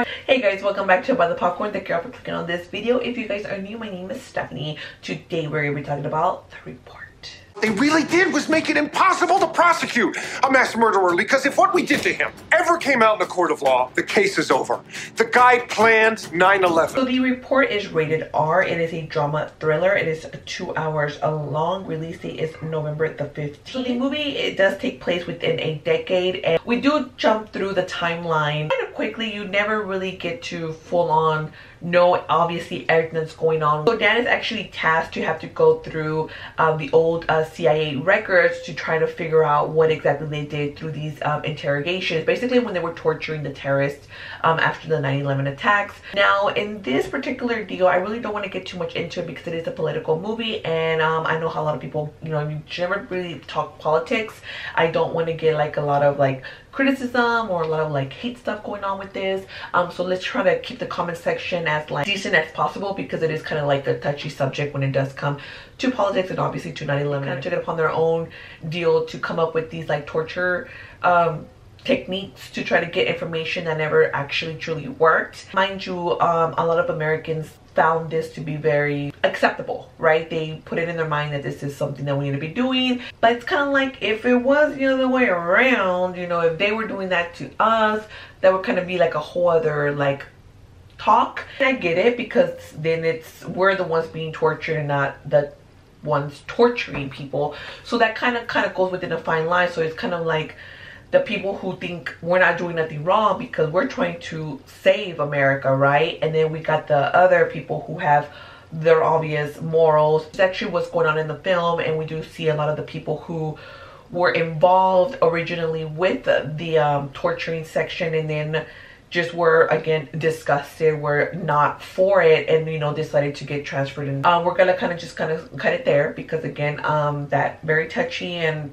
Hey guys, welcome back to Buy the Popcorn. Thank you all for clicking on this video. If you guys are new, my name is Stephanie. Today we're going to be talking about The Report. They really did was make it impossible to prosecute a mass murderer because if what we did to him ever came out in a court of law, the case is over. The guy planned 9-11. So 11. The Report is rated R. It is a drama thriller. It is two hours long. Release date is November the 15th. So the movie, it does take place within a decade and we do jump through the timeline kind of quickly. You never really get to full on know obviously everything that's going on. So Dan is actually tasked to have to go through um, the old uh, CIA records to try to figure out what exactly they did through these um, interrogations. Basically when they were torturing the terrorists um, after the 9-11 attacks. Now in this particular deal, I really don't want to get too much into it because it is a political movie and um, I know how a lot of people, you know, you never really talk politics. I don't want to get like a lot of like criticism or a lot of like hate stuff going on with this um so let's try to keep the comment section as like decent as possible because it is kind of like a touchy subject when it does come to politics and obviously to 9-11 kind of took it upon their own deal to come up with these like torture um techniques to try to get information that never actually truly worked. Mind you um a lot of americans found this to be very acceptable right? They put it in their mind that this is something that we need to be doing but it's kind of like if it was the other way around you know if they were doing that to us that would kind of be like a whole other like talk i get it because then it's we're the ones being tortured and not the ones torturing people so that kind of kind of goes within a fine line so it's kind of like the people who think we're not doing nothing wrong because we're trying to save America, right? And then we got the other people who have their obvious morals. It's actually what's going on in the film and we do see a lot of the people who were involved originally with the, the um, torturing section and then just were again disgusted were not for it and you know decided to get transferred and um, we're gonna kind of just kind of cut it there because again um that very touchy and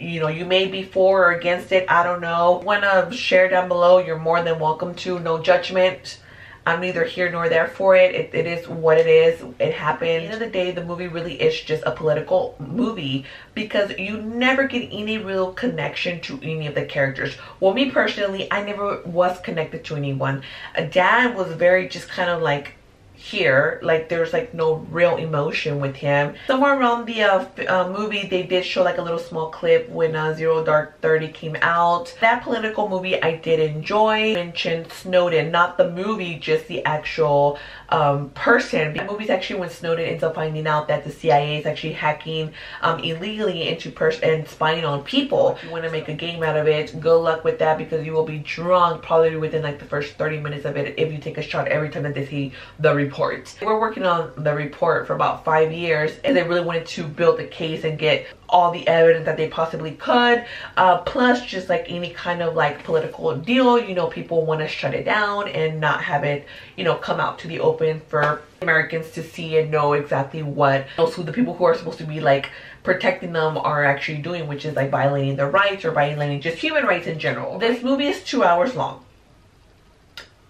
you know you may be for or against it i don't know. Want to share down below you're more than welcome to. No judgment i'm neither here nor there for it. it it is what it is. It happened at the end of the day the movie really is just a political movie because you never get any real connection to any of the characters. Well me personally i never was connected to anyone. Dan was very just kind of like here like there's like no real emotion with him. Somewhere around the uh, uh, movie they did show like a little small clip when uh, zero dark 30 came out. That political movie i did enjoy. Mentioned snowden not the movie just the actual um, person. The movie's actually when snowden ends up finding out that the cia is actually hacking um, illegally into person and spying on people if you want to make a game out of it good luck with that because you will be drunk probably within like the first 30 minutes of it if you take a shot every time that they see the report. We're working on the report for about five years and they really wanted to build the case and get all the evidence that they possibly could. Uh, plus just like any kind of like political deal, you know, people want to shut it down and not have it, you know, come out to the open for Americans to see and know exactly what those who the people who are supposed to be like protecting them are actually doing, which is like violating their rights or violating just human rights in general. This movie is two hours long.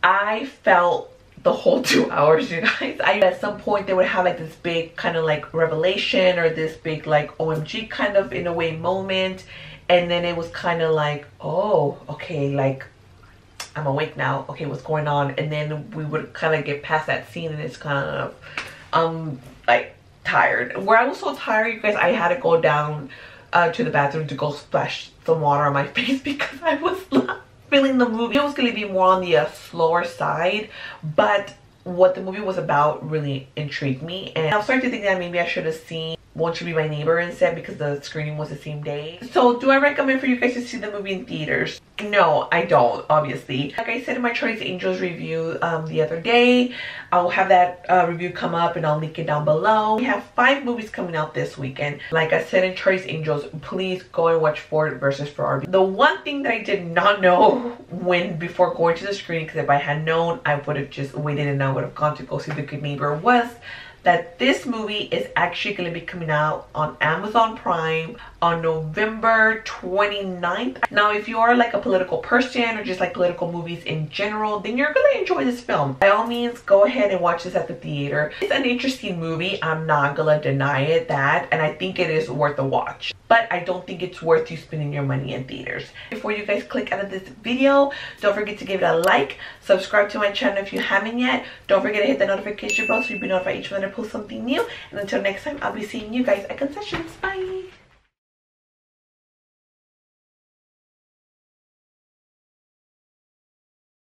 I felt the whole two hours you guys. I at some point they would have like this big kind of like revelation or this big like omg kind of in a way moment. And then it was kind of like oh okay like i'm awake now. Okay what's going on? And then we would kind of get past that scene and it's kind of um like tired. Where i was so tired you guys i had to go down uh, to the bathroom to go splash some water on my face because i was not feeling the movie. It was going to be more on the uh, slower side, but what the movie was about really intrigued me. And I was starting to think that maybe I should have seen won't You Be My Neighbor instead because the screening was the same day. So do I recommend for you guys to see the movie in theaters? No, I don't, obviously. Like I said in my Charlie's Angels review um, the other day, I'll have that uh, review come up and I'll link it down below. We have five movies coming out this weekend. Like I said in Charlie's Angels, please go and watch Ford versus Ferrari. The one thing that I did not know when before going to the screening, because if I had known, I would have just waited and I would have gone to go see The Good Neighbor was that this movie is actually going to be coming out on Amazon Prime on November 29th. Now, if you are like a political person or just like political movies in general, then you're gonna enjoy this film. By all means, go ahead and watch this at the theater. It's an interesting movie. I'm not gonna deny it that, and I think it is worth a watch. But I don't think it's worth you spending your money in theaters. Before you guys click out of this video, don't forget to give it a like, subscribe to my channel if you haven't yet. Don't forget to hit the notification bell so you'll be notified each time I post something new. And until next time, I'll be seeing you guys at concessions. Bye!